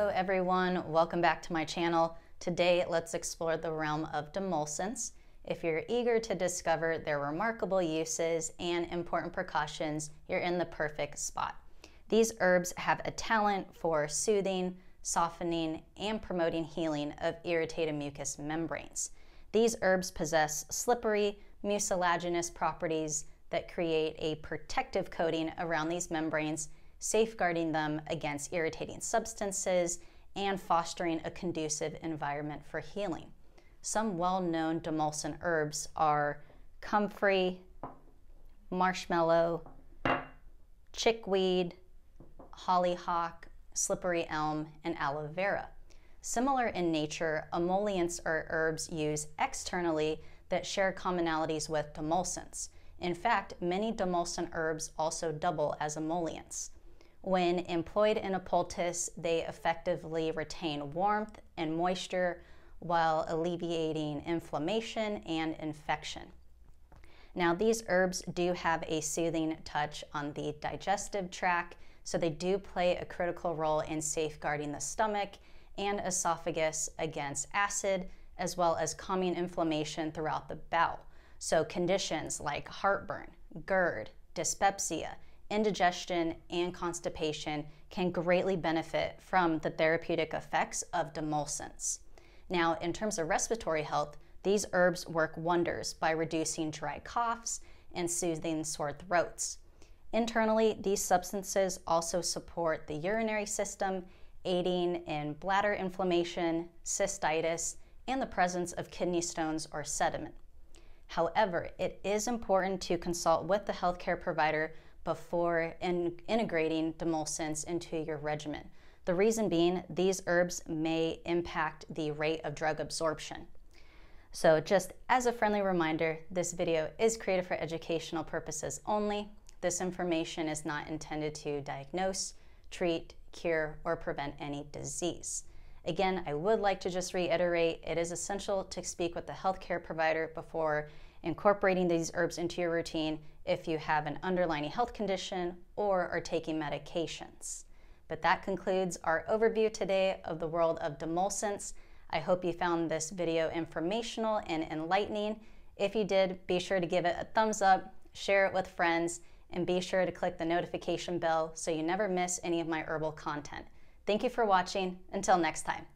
Hello everyone, welcome back to my channel. Today let's explore the realm of demulcents. If you're eager to discover their remarkable uses and important precautions, you're in the perfect spot. These herbs have a talent for soothing, softening, and promoting healing of irritated mucous membranes. These herbs possess slippery, mucilaginous properties that create a protective coating around these membranes, safeguarding them against irritating substances and fostering a conducive environment for healing. Some well known demulcent herbs are comfrey, marshmallow, chickweed, hollyhock, slippery elm, and aloe vera. Similar in nature, emollients are herbs used externally that share commonalities with demulcents. In fact, many demulcent herbs also double as emollients. When employed in a poultice, they effectively retain warmth and moisture while alleviating inflammation and infection. Now, these herbs do have a soothing touch on the digestive tract, so they do play a critical role in safeguarding the stomach and esophagus against acid, as well as calming inflammation throughout the bowel. So, conditions like heartburn, GERD, dyspepsia, indigestion, and constipation can greatly benefit from the therapeutic effects of demulcents. Now, in terms of respiratory health, these herbs work wonders by reducing dry coughs and soothing sore throats. Internally, these substances also support the urinary system aiding in bladder inflammation, cystitis, and the presence of kidney stones or sediment. However, it is important to consult with the healthcare provider before in integrating demulcents into your regimen. The reason being, these herbs may impact the rate of drug absorption. So just as a friendly reminder, this video is created for educational purposes only. This information is not intended to diagnose, treat, cure, or prevent any disease. Again, I would like to just reiterate it is essential to speak with the healthcare provider before incorporating these herbs into your routine if you have an underlying health condition or are taking medications. But that concludes our overview today of the world of demulcents. I hope you found this video informational and enlightening. If you did, be sure to give it a thumbs up, share it with friends, and be sure to click the notification bell so you never miss any of my herbal content. Thank you for watching. Until next time.